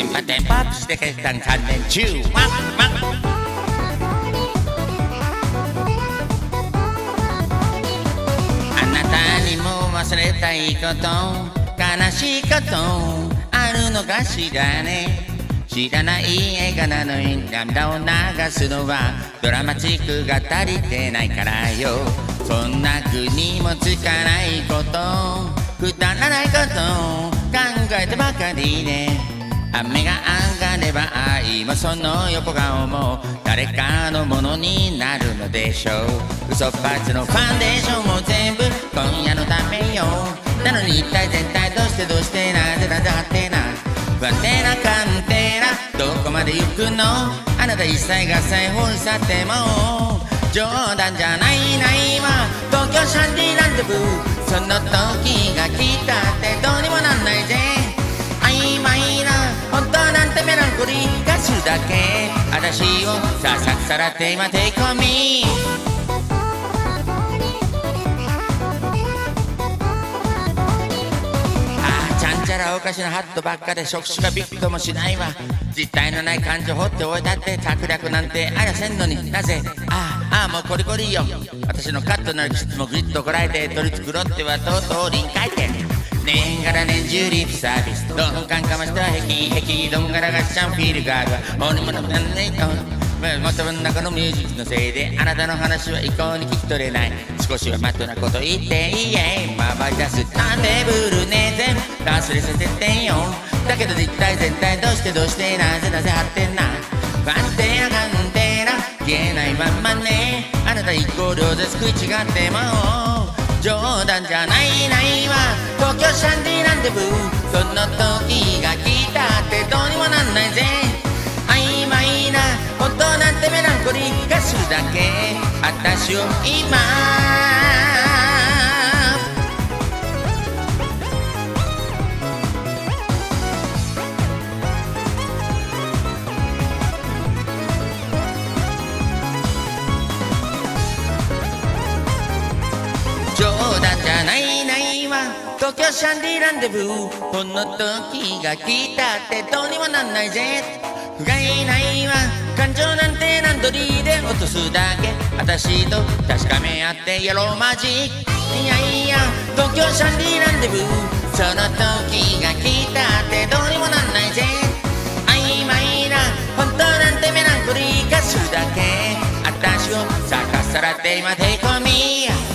テンポアップして決断関連中ワンワンあなたにも忘れたいこと悲しいことあるのかしらね。知らない映画なのに涙を流すのはドラマチックが足りてないからよ。そんな具にもつかないことくだらないこと考えてばかりね。雨が上がれば愛もその横顔も誰かのものになるのでしょう。嘘っぱちのファンデーションも全部今夜のためよなのに一体全体どうしてどうしてなぜなぜはてな不安定な鑑定などこまで行くの？あなた一切が再放り去っても冗談じゃないないわ。東京シャンディランドブー。その時が来たってどうにもなだけ。私をさささらって今テイクオンミああちゃんちゃらおかしなハットばっかで触手がビッともしないわ。実体のない感情掘っておいたって策略なんてありゃせんのに。なぜ？ああああもうコリコリよ。私のカットなる質もグリッとこらえて取り繕ってはとうとう臨界点。年がら年中リップサービスどんかんかましたヘキヘキどんがらがっちゃんフィールガーがもにものなんねともっと真ん中のミュージックのせいであなたの話は一向に聞き取れない。少しはマットなこと言っていいえ。まばり出すターンテーブルね全部。忘れさせてよだけど実体全体どうしてどうしてなぜなぜ張ってんな。不安定な鑑定な。消えないまんまね。あなた一個両で食い違っても。冗談じゃないない。京シャンディランデブーその時が来たってどうにもなんないぜ。曖昧なことなんてメランコリーがするだけ。私を今東京シャンディランデブーこの時が来たってどうにもなんないぜ不甲斐ないわ感情なんて何度りで落とすだけ。私と確かめ合ってやろうマジ。いやいや東京シャンディランデブーその時が来たってどうにもなんないぜ。曖昧な本当なんてメランコリーがすだけ。私を逆さらって今テイコミ